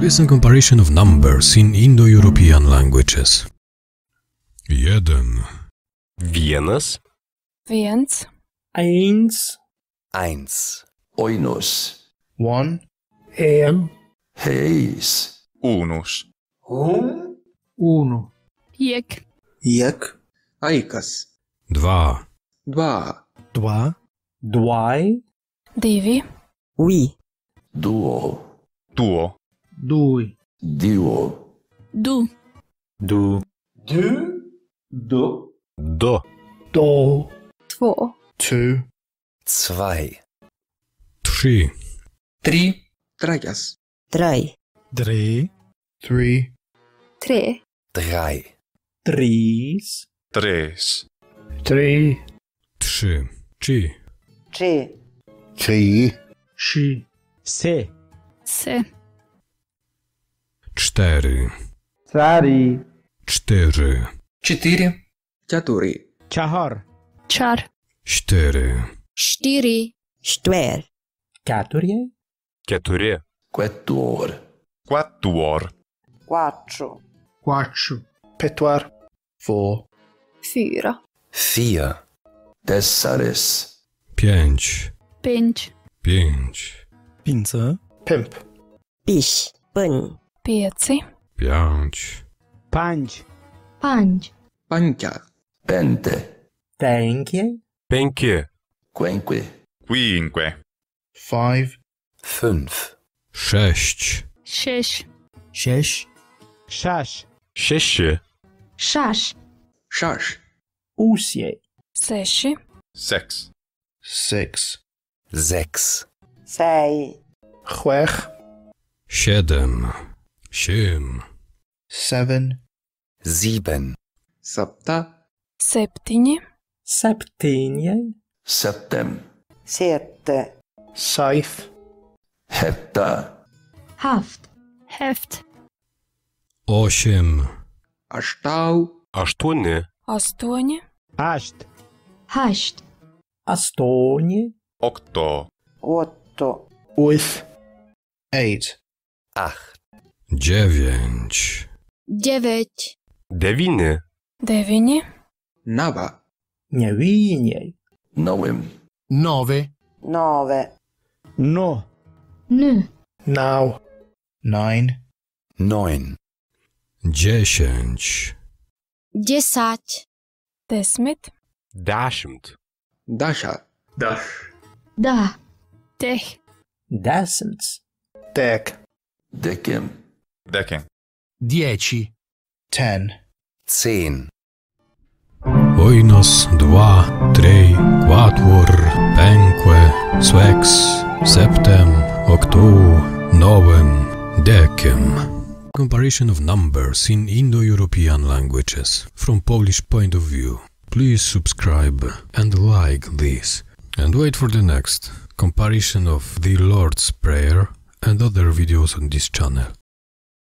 Listen comparison of numbers in Indo-European languages. Jeden. Vienes. Więc. Eins. Eins. Oinos. One. Em. Heis. Unos. Um. Uno. Jek. Jek. Aikas. Dwa. Dwa. Dwa. Dwaj. Divi. Oui. Duo. Duo. dui, duo, du, du, du, do, do, do, tvo, tu, zwei, tri, tri, trejas, drei, drei, tri, tre, drei, tris, tres, tri, trzy, trzy, trzy, trzy, trzy, se, se. Cztery. Cari. Cztery. Cztery. Czatury. Czahor. Czar. Cztery. Cztery. Cztery. Czatury. Cztery. Quattuor. Quattuor. Quattro. Quattro. Petuar. Four. Fyra. Fyra. Desares. Pięć. Pięć. Pięć. Pince. Pimp. Pisz. Pyn. Pięci. Pięć. Pięć. Pięć. Pancia. Pęte. Tęgie. Pękie. Quenque. Quinque. Five. Fünf. Sześć. Sześć. Sześć. Sześć. Sześć. Sześć. Sześć. Usie. Sześć. Seks. Seks. Seks. Sei. Chłech. Siedem. Sieben. Seven. Sieben. Sapta. Septini. Septyni. Septem. Siete. Saif. Hetta. Haft. Heft. Oshim. Aształ. Asztuny. Asztuny. Aszt. Haszt. Asztoni. Octo. Otto. Uth. Eight. Acht. dziewięć, dziewięć, Deviny. Devini? Nava. Dziewięć. Noem. Nove. nowe No. N. Now. Nine. Neun. Dziesięć. Dziesać. Desmit. Dasmt. Dasha. Dash. Da. Tech. Dasens. Tek. Dekiem. Deking, dieci, ten, Zehn. Oinos, dwa, trej, quatuor, penque, sex, septem, octu, novem, decem. Comparison of numbers in Indo-European languages from Polish point of view. Please subscribe and like this. And wait for the next comparison of the Lord's Prayer and other videos on this channel.